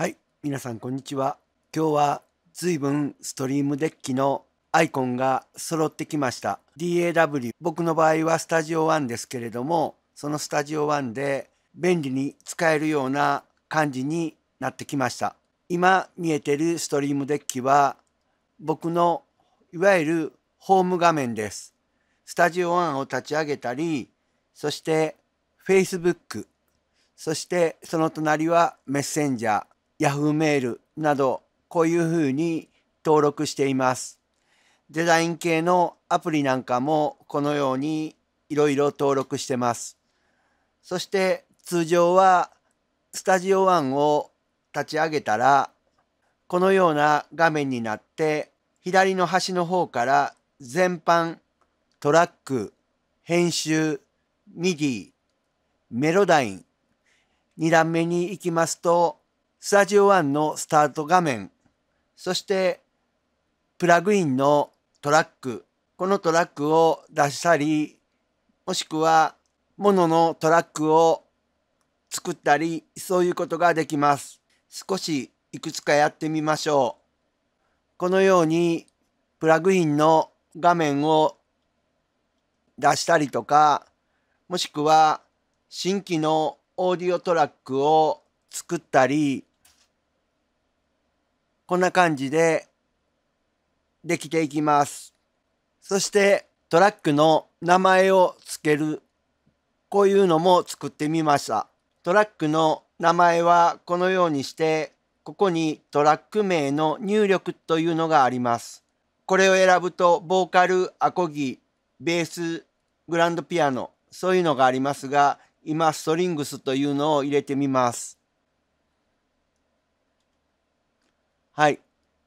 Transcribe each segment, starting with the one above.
はい、皆さんこんにちは。今日は随分ストリームデッキのアイコンが揃ってきました。DAW、僕の場合はスタジオ1ですけれども、そのスタジオ1で便利に使えるような感じになってきました。今見えてるストリームデッキは僕のいわゆるホーム画面です。スタジオ1を立ち上げたり、そして Facebook、そしてその隣はメッセンジャー、Yahoo メールなどこういうふうに登録しています。デザイン系のアプリなんかもこのようにいろいろ登録してます。そして通常はスタジオ1を立ち上げたらこのような画面になって左の端の方から全般トラック編集 MIDI Melodyne 2段目に行きますとスタジオ1のスタート画面そしてプラグインのトラックこのトラックを出したりもしくはモノのトラックを作ったりそういうことができます。少しいくつかやってみましょう。このようにプラグインの画面を出したりとかもしくは新規のオーディオトラックを作ったりこんな感じでできていきます。そしてトラックの名前を付けるこういうのも作ってみました。トラックの名前はこのようにしてここにトラック名の入力というのがあります。これを選ぶとボーカル、アコギ、ベース、グランドピアノそういうのがありますが今ストリングスというのを入れてみます。はい。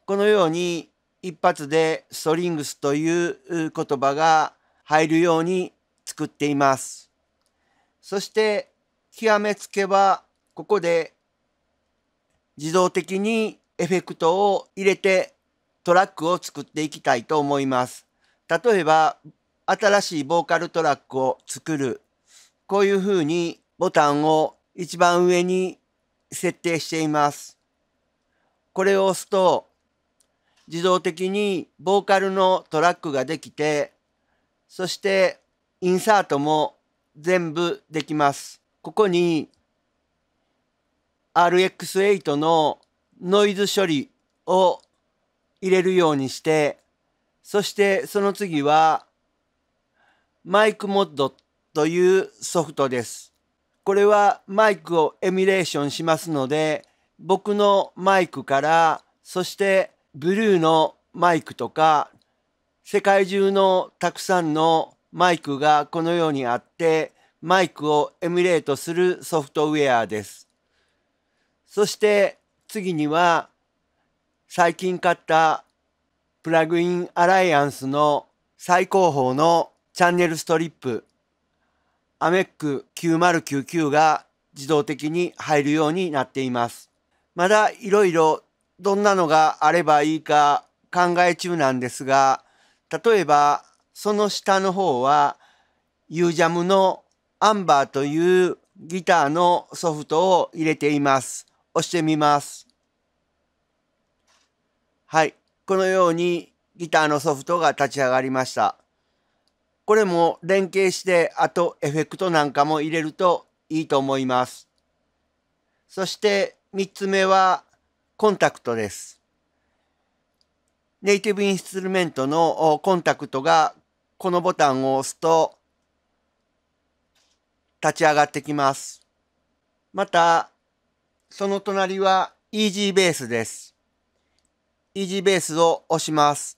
このように一発でストリングスという言葉が入るように作っています。そして極めつけはここで自動的にエフェクトを入れてトラックを作っていきたいと思います。例えば新しいボーカルトラックを作る。こういうふうにボタンを一番上に設定しています。これを押すと自動的にボーカルのトラックができてそしてインサートも全部できます。ここに RX8 のノイズ処理を入れるようにしてそしてその次はマイクモッドというソフトです。これはマイクをエミュレーションしますので僕のマイクからそしてブルーのマイクとか世界中のたくさんのマイクがこのようにあってマイクをエミュレートするソフトウェアです。そして次には最近買ったプラグインアライアンスの最高峰のチャンネルストリップアメック9099が自動的に入るようになっています。まだいろいろどんなのがあればいいか考え中なんですが、例えばその下の方は UJAM のアンバーというギターのソフトを入れています。押してみます。はい。このようにギターのソフトが立ち上がりました。これも連携してあとエフェクトなんかも入れるといいと思います。そして3つ目はコンタクトです。ネイティブインストゥルメントのコンタクトがこのボタンを押すと立ち上がってきます。また、その隣は Easy Base です。Easy Base を押します。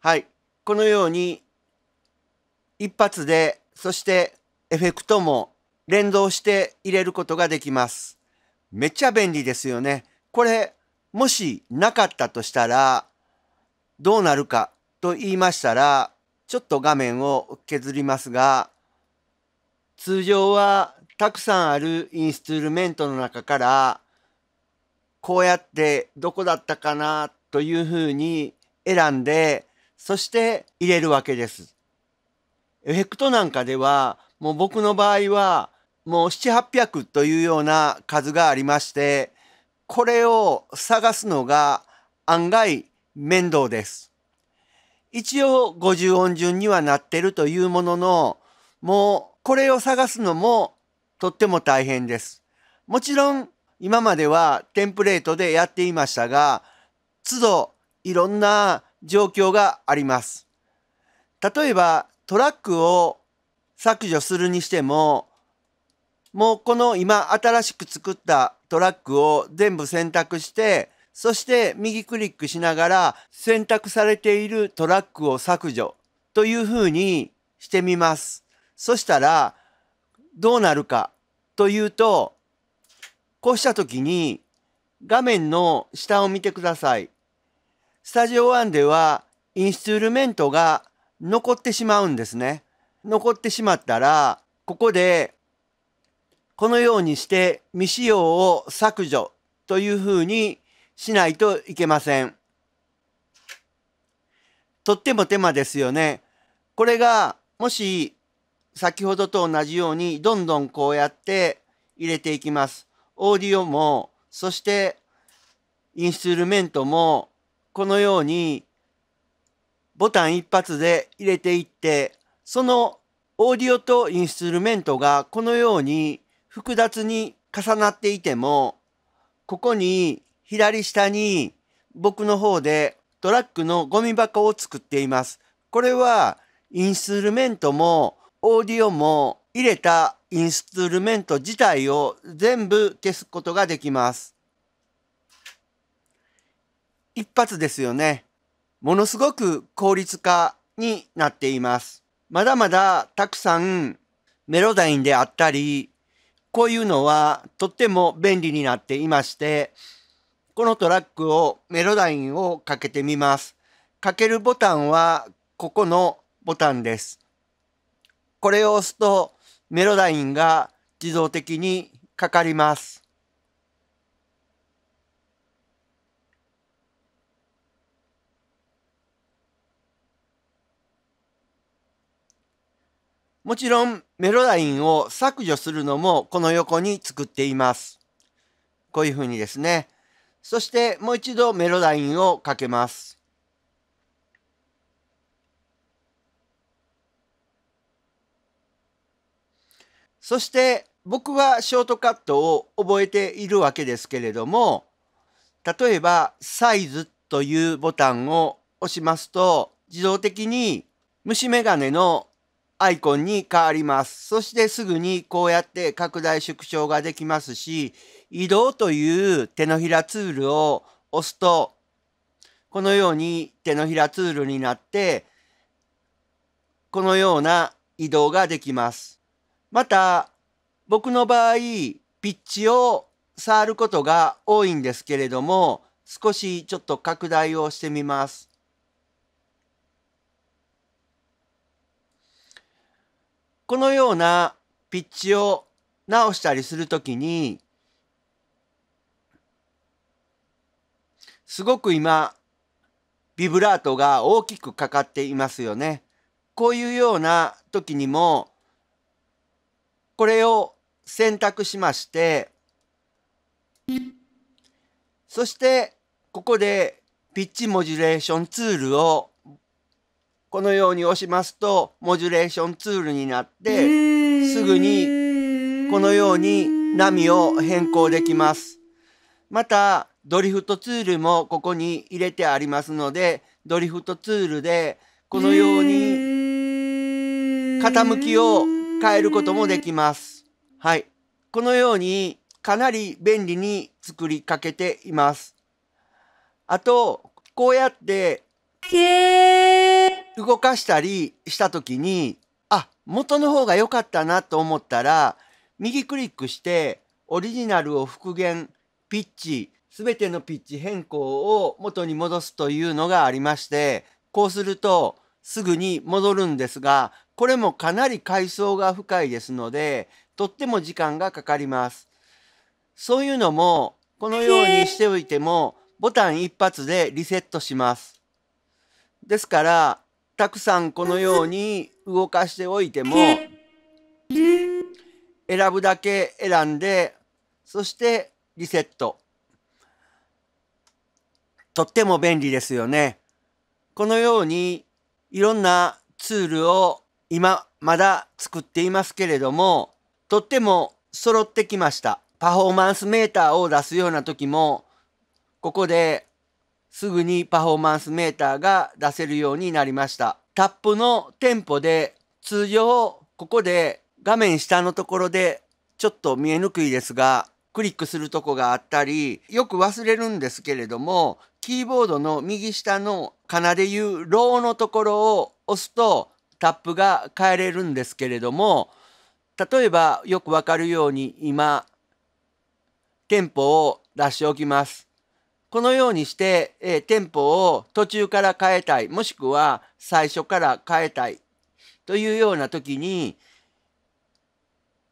はい。このように一発で、そしてエフェクトも連動して入れることができます。めっちゃ便利ですよね。これ、もしなかったとしたら、どうなるかと言いましたら、ちょっと画面を削りますが、通常はたくさんあるインストゥルメントの中から、こうやってどこだったかなというふうに選んで、そして入れるわけです。エフェクトなんかではもう僕の場合はもう7800というような数がありましてこれを探すのが案外面倒です。一応50音順にはなってるというもののもうこれを探すのもとっても大変です。もちろん今まではテンプレートでやっていましたが都度いろんな状況があります。例えばトラックを削除するにしてももうこの今新しく作ったトラックを全部選択してそして右クリックしながら選択されているトラックを削除というふうにしてみます。そしたらどうなるかというとこうした時に画面の下を見てください。スタジオ1ではインストゥルメントが残ってしまうんですね。残ってしまったらここでこのようにして未使用を削除というふうにしないといけません。とっても手間ですよね。これがもし先ほどと同じようにどんどんこうやって入れていきます。オーディオもそしてインストゥルメントもこのようにボタン一発で入れていってそのオーディオとインストゥルメントがこのように複雑に重なっていてもここに左下に僕の方でトラックのゴミ箱を作っています。これはインストゥルメントもオーディオも入れたインストゥルメント自体を全部消すことができます。一発ですよね。ものすごく効率化になっています。まだまだたくさんメロダインであったり、こういうのはとっても便利になっていまして、このトラックをメロダインをかけてみます。かけるボタンはここのボタンです。これを押すとメロダインが自動的にかかります。もちろんメロダインを削除するのもこの横に作っています。こういうふうにですね。そしてもう一度メロダインをかけます。そして僕はショートカットを覚えているわけですけれども例えばサイズというボタンを押しますと自動的に虫眼鏡のアイコンに変わります。そしてすぐにこうやって拡大縮小ができますし移動という手のひらツールを押すとこのように手のひらツールになってこのような移動ができます。また僕の場合ピッチを触ることが多いんですけれども少しちょっと拡大をしてみます。このようなピッチを直したりするときにすごく今ビブラートが大きくかかっていますよね。こういうような時にもこれを選択しましてそしてここでピッチモジュレーションツールをこのように押しますとモジュレーションツールになってすぐにこのように波を変更できます。またドリフトツールもここに入れてありますのでドリフトツールでこのように傾きを変えることもできます。はい。このようにかなり便利に作りかけています。あと、こうやって動かしたりした時に、あ、元の方が良かったなと思ったら、右クリックしてオリジナルを復元、ピッチ、すべてのピッチ変更を元に戻すというのがありまして、こうするとすぐに戻るんですが、これもかなり階層が深いですのでとっても時間がかかります。そういうのもこのようにしておいてもボタン一発でリセットします。ですからたくさんこのように動かしておいても選ぶだけ選んでそしてリセット。とっても便利ですよね。このようにいろんなツールを今まだ作っていますけれどもとっても揃ってきました。パフォーマンスメーターを出すような時もここですぐにパフォーマンスメーターが出せるようになりましたタップのテンポで通常ここで画面下のところでちょっと見えにくいですがクリックするとこがあったりよく忘れるんですけれどもキーボードの右下のかなでいうローのところを押すとタップが変えれるんですけれども例えばよくわかるように今テンポを出しておきます。このようにして、えー、テンポを途中から変えたいもしくは最初から変えたいというような時に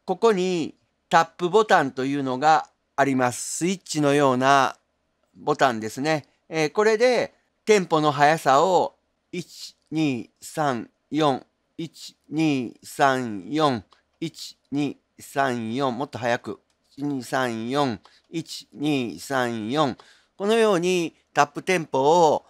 ここにタップボタンというのがあります。スイッチのようなボタンですね。えー、これでテンポの速さを1234 1234 1234もっと速く1234 1234このようにタップテンポを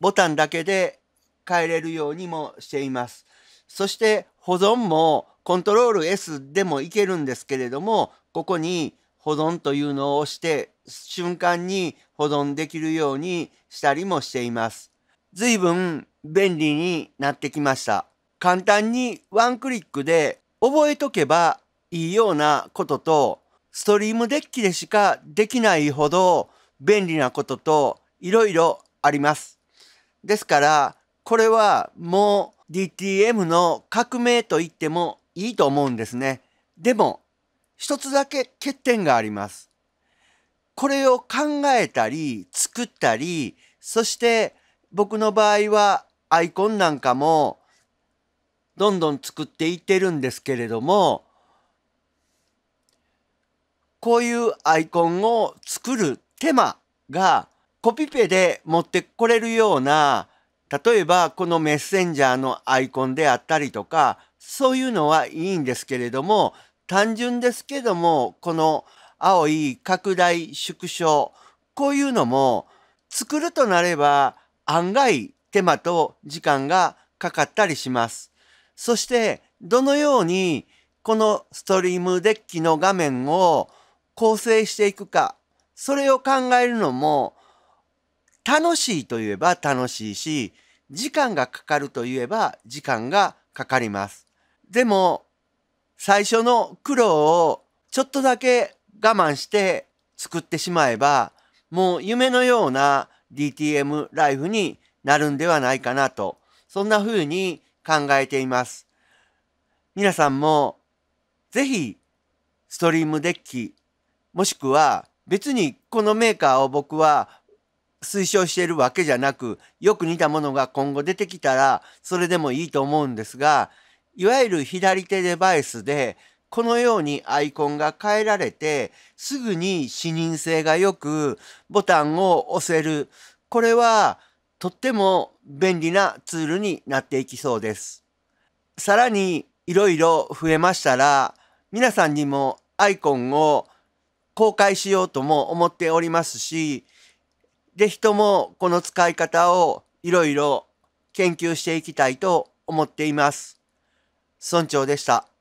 ボタンだけで変えれるようにもしています。そして保存もコントロール S でもいけるんですけれどもここに保存というのを押して瞬間に保存できるようにしたりもしています。随分便利になってきました。簡単にワンクリックで覚えとけばいいようなこととストリームデッキでしかできないほど便利なことといろいろあります。ですからこれはもう DTM の革命と言ってもいいと思うんですね。でも一つだけ欠点があります。これを考えたり作ったりそして僕の場合はアイコンなんかもどんどん作っていってるんですけれどもこういうアイコンを作る手間がコピペで持ってこれるような例えばこのメッセンジャーのアイコンであったりとかそういうのはいいんですけれども単純ですけどもこの青い拡大縮小こういうのも作るとなれば案外手間と時間がかかったりします。そしてどのようにこのストリームデッキの画面を構成していくかそれを考えるのも楽しいといえば楽しいし時間がかかるといえば時間がかかります。でも最初の苦労をちょっとだけ我慢して作ってしまえばもう夢のような DTM ライフになるんではないかなとそんな風に考えています。皆さんもぜひストリームデッキもしくは別にこのメーカーを僕は推奨しているわけじゃなくよく似たものが今後出てきたらそれでもいいと思うんですがいわゆる左手デバイスでこのようにアイコンが変えられてすぐに視認性がよくボタンを押せるこれはとっても便利なツールになっていきそうです。さらにいろいろ増えましたら皆さんにもアイコンを公開しようとも思っておりますし、ぜひともこの使い方をいろいろ研究していきたいと思っています。村長でした。